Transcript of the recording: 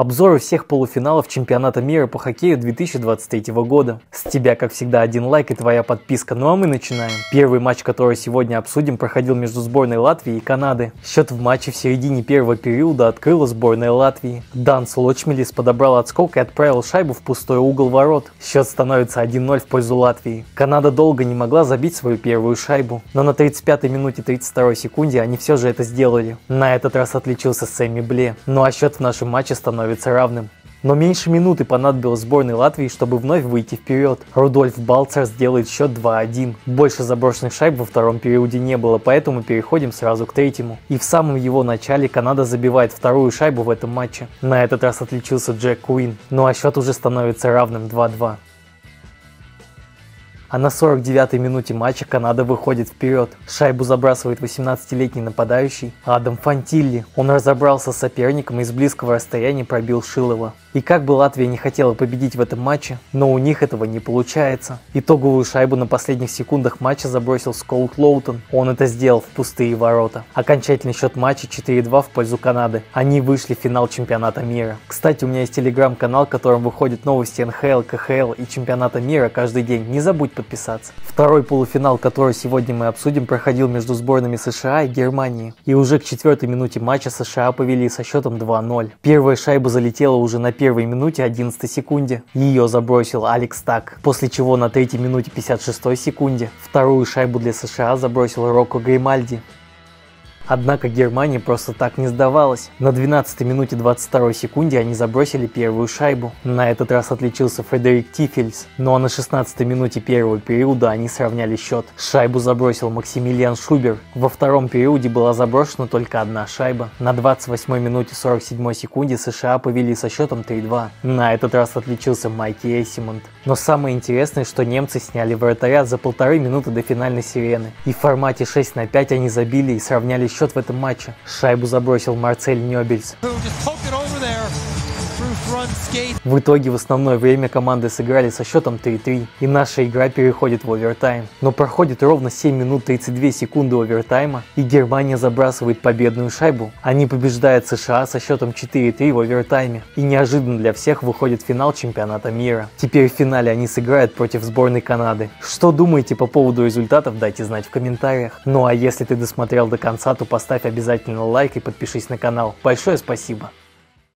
Обзоры всех полуфиналов чемпионата мира по хоккею 2023 года. С тебя, как всегда, один лайк и твоя подписка. Ну а мы начинаем. Первый матч, который сегодня обсудим, проходил между сборной Латвии и Канады. Счет в матче в середине первого периода открыла сборная Латвии. Данс Лочмелис подобрал отскок и отправил шайбу в пустой угол ворот. Счет становится 1-0 в пользу Латвии. Канада долго не могла забить свою первую шайбу, но на 35 минуте 32 секунде они все же это сделали. На этот раз отличился Сэмми Бле. Ну а счет в нашем матче становится становится равным. Но меньше минуты понадобилось сборной Латвии, чтобы вновь выйти вперед. Рудольф Балцер сделает счет 2-1. Больше заброшенных шайб во втором периоде не было, поэтому переходим сразу к третьему. И в самом его начале Канада забивает вторую шайбу в этом матче. На этот раз отличился Джек Куин. Ну а счет уже становится равным 2-2. А на 49-й минуте матча Канада выходит вперед. Шайбу забрасывает 18-летний нападающий Адам Фантилли. Он разобрался с соперником и с близкого расстояния пробил Шилова. И как бы Латвия не хотела победить в этом матче, но у них этого не получается. Итоговую шайбу на последних секундах матча забросил Скоут Лоутон. Он это сделал в пустые ворота. Окончательный счет матча 4-2 в пользу Канады. Они вышли в финал чемпионата мира. Кстати, у меня есть телеграм-канал, в котором выходят новости НХЛ, КХЛ и чемпионата мира каждый день. Не забудь подписаться. Второй полуфинал, который сегодня мы обсудим, проходил между сборными США и Германии. И уже к четвертой минуте матча США повели со счетом 2-0. Первая шайба залетела уже на первой минуте 11 секунде. Ее забросил Алекс Так, после чего на третьей минуте 56 секунде вторую шайбу для США забросил Рокко Гримальди. Однако Германия просто так не сдавалась. На 12 минуте 22 секунде они забросили первую шайбу. На этот раз отличился Фредерик Тифельс. Ну а на 16 минуте первого периода они сравняли счет. Шайбу забросил Максимилиан Шубер. Во втором периоде была заброшена только одна шайба. На 28 минуте 47 секунде США повели со счетом 3-2. На этот раз отличился Майки Эйсимонт. Но самое интересное, что немцы сняли вратаря за полторы минуты до финальной сирены. И в формате 6 на 5 они забили и сравняли счет счет в этом матче. Шайбу забросил Марцель Нёбельс. В итоге в основное время команды сыграли со счетом 3-3, и наша игра переходит в овертайм. Но проходит ровно 7 минут 32 секунды овертайма, и Германия забрасывает победную шайбу. Они побеждают США со счетом 4-3 в овертайме, и неожиданно для всех выходит финал чемпионата мира. Теперь в финале они сыграют против сборной Канады. Что думаете по поводу результатов, дайте знать в комментариях. Ну а если ты досмотрел до конца, то поставь обязательно лайк и подпишись на канал. Большое спасибо!